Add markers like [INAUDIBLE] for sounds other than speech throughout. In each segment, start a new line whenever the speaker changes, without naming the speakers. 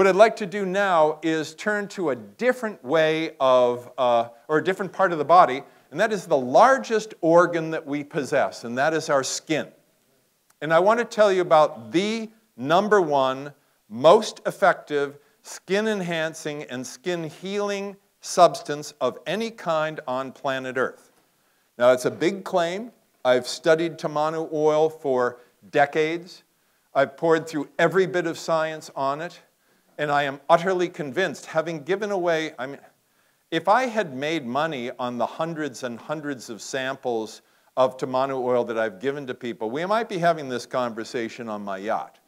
What I'd like to do now is turn to a different way of, uh, or a different part of the body, and that is the largest organ that we possess, and that is our skin. And I want to tell you about the number one most effective skin enhancing and skin healing substance of any kind on planet Earth. Now, it's a big claim. I've studied tamanu oil for decades. I've poured through every bit of science on it, and I am utterly convinced, having given away, I mean, if I had made money on the hundreds and hundreds of samples of tamanu oil that I've given to people, we might be having this conversation on my yacht.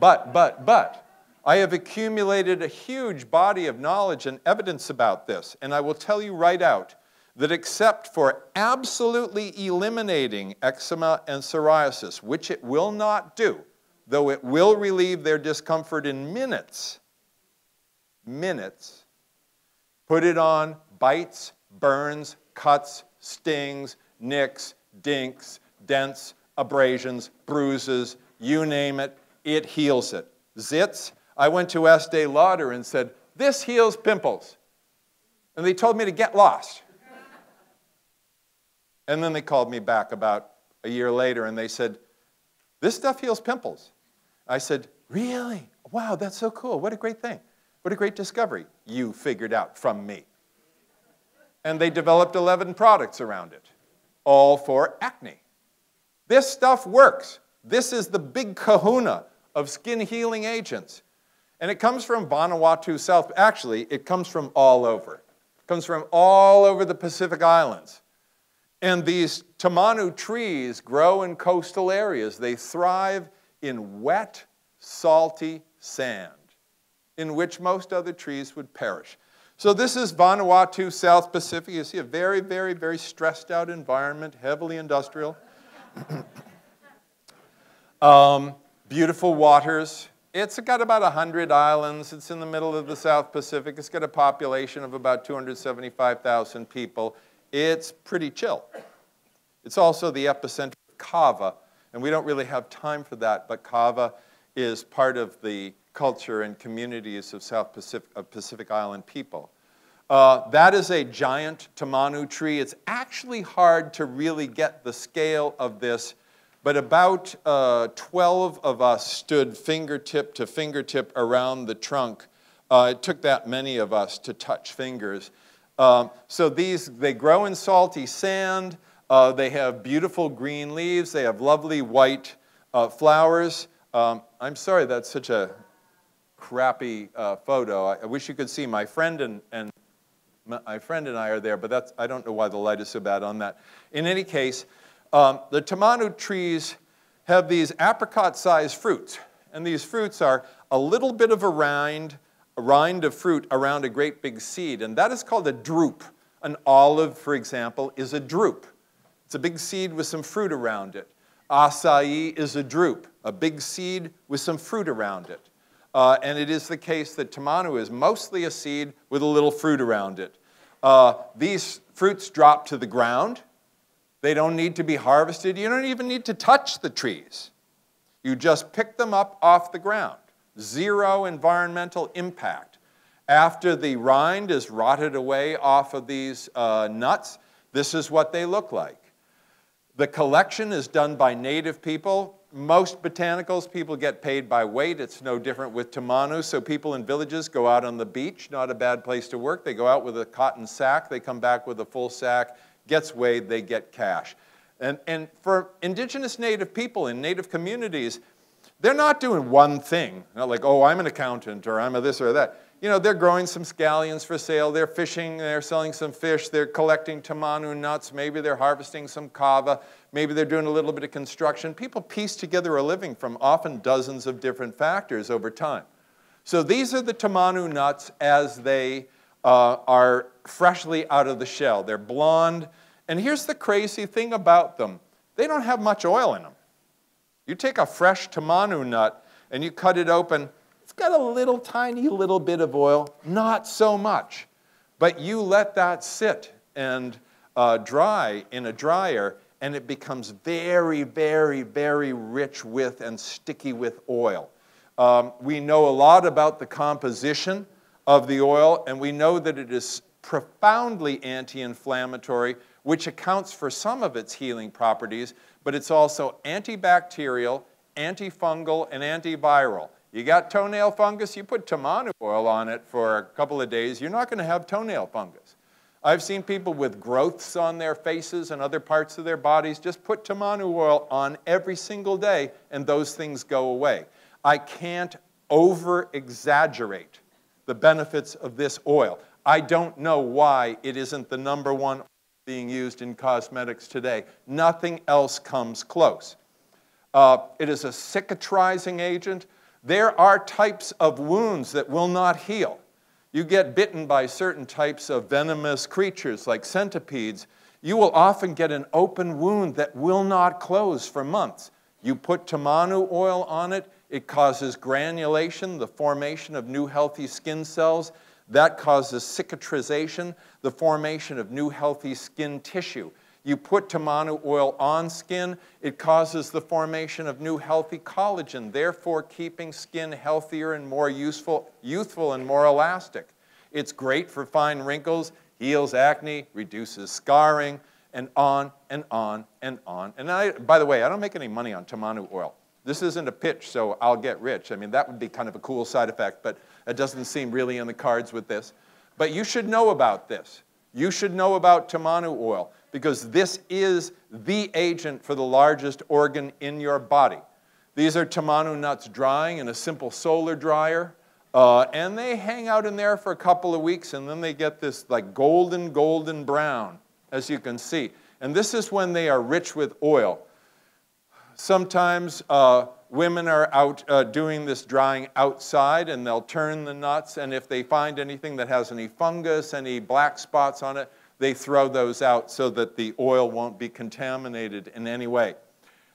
But, but, but, I have accumulated a huge body of knowledge and evidence about this, and I will tell you right out that except for absolutely eliminating eczema and psoriasis, which it will not do, though it will relieve their discomfort in minutes, minutes, put it on bites, burns, cuts, stings, nicks, dinks, dents, abrasions, bruises, you name it, it heals it. Zits, I went to Estee Lauder and said, This heals pimples. And they told me to get lost. And then they called me back about a year later and they said, This stuff heals pimples. I said, Really? Wow, that's so cool. What a great thing. What a great discovery you figured out from me. And they developed 11 products around it, all for acne. This stuff works. This is the big kahuna of skin healing agents. And it comes from Vanuatu South. Actually, it comes from all over. It comes from all over the Pacific Islands. And these tamanu trees grow in coastal areas. They thrive in wet, salty sand, in which most other trees would perish. So this is Vanuatu, South Pacific. You see a very, very, very stressed out environment, heavily industrial. [COUGHS] um, beautiful waters. It's got about 100 islands. It's in the middle of the South Pacific. It's got a population of about 275,000 people. It's pretty chill. It's also the epicenter of kava, and we don't really have time for that, but kava is part of the culture and communities of South Pacific, of Pacific Island people. Uh, that is a giant tamanu tree. It's actually hard to really get the scale of this, but about uh, 12 of us stood fingertip to fingertip around the trunk. Uh, it took that many of us to touch fingers. Um, so these, they grow in salty sand. Uh, they have beautiful green leaves. They have lovely white uh, flowers. Um, I'm sorry that's such a crappy uh, photo. I, I, wish you could see my friend and, and my friend and I are there, but that's, I don't know why the light is so bad on that. In any case, um, the tamanu trees have these apricot-sized fruits, and these fruits are a little bit of a rind, a rind of fruit around a great big seed, and that is called a drupe. An olive, for example, is a drupe. It's a big seed with some fruit around it. Acai is a drupe, a big seed with some fruit around it. Uh, and it is the case that tamanu is mostly a seed with a little fruit around it. Uh, these fruits drop to the ground. They don't need to be harvested. You don't even need to touch the trees. You just pick them up off the ground zero environmental impact. After the rind is rotted away off of these uh, nuts, this is what they look like. The collection is done by native people. Most botanicals, people get paid by weight. It's no different with tamanu. So people in villages go out on the beach, not a bad place to work. They go out with a cotton sack. They come back with a full sack. Gets weighed, they get cash. And, and for indigenous native people in native communities, they're not doing one thing, not like, oh, I'm an accountant or I'm a this or that. You know, they're growing some scallions for sale, they're fishing, they're selling some fish, they're collecting tamanu nuts, maybe they're harvesting some kava, maybe they're doing a little bit of construction. People piece together a living from often dozens of different factors over time. So these are the tamanu nuts as they uh, are freshly out of the shell. They're blonde, and here's the crazy thing about them. They don't have much oil in them. You take a fresh tamanu nut and you cut it open, got a little tiny little bit of oil, not so much. But you let that sit and uh, dry in a dryer, and it becomes very, very, very rich with and sticky with oil. Um, we know a lot about the composition of the oil, and we know that it is profoundly anti-inflammatory, which accounts for some of its healing properties, but it's also antibacterial, antifungal, and antiviral. You got toenail fungus, you put tamanu oil on it for a couple of days, you're not going to have toenail fungus. I've seen people with growths on their faces and other parts of their bodies just put tamanu oil on every single day and those things go away. I can't over exaggerate the benefits of this oil. I don't know why it isn't the number one being used in cosmetics today. Nothing else comes close. Uh, it is a cicatrizing agent. There are types of wounds that will not heal. You get bitten by certain types of venomous creatures like centipedes, you will often get an open wound that will not close for months. You put tamanu oil on it, it causes granulation, the formation of new healthy skin cells. That causes cicatrization, the formation of new healthy skin tissue. You put tamanu oil on skin, it causes the formation of new healthy collagen, therefore keeping skin healthier and more useful, youthful and more elastic. It's great for fine wrinkles, heals acne, reduces scarring, and on and on and on. And I, by the way, I don't make any money on tamanu oil. This isn't a pitch, so I'll get rich. I mean, that would be kind of a cool side effect, but it doesn't seem really in the cards with this. But you should know about this. You should know about tamanu oil because this is the agent for the largest organ in your body. These are tamanu nuts drying in a simple solar dryer. Uh, and they hang out in there for a couple of weeks and then they get this like golden, golden brown, as you can see. And this is when they are rich with oil. Sometimes uh, women are out uh, doing this drying outside and they'll turn the nuts and if they find anything that has any fungus, any black spots on it, they throw those out so that the oil won't be contaminated in any way.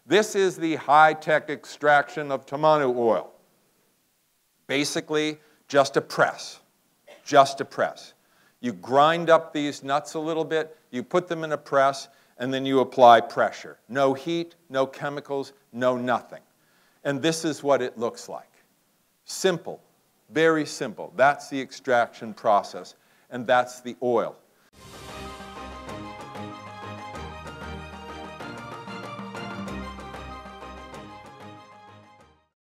This is the high-tech extraction of tamanu oil. Basically, just a press, just a press. You grind up these nuts a little bit, you put them in a press, and then you apply pressure. No heat, no chemicals, no nothing. And this is what it looks like. Simple, very simple. That's the extraction process, and that's the oil.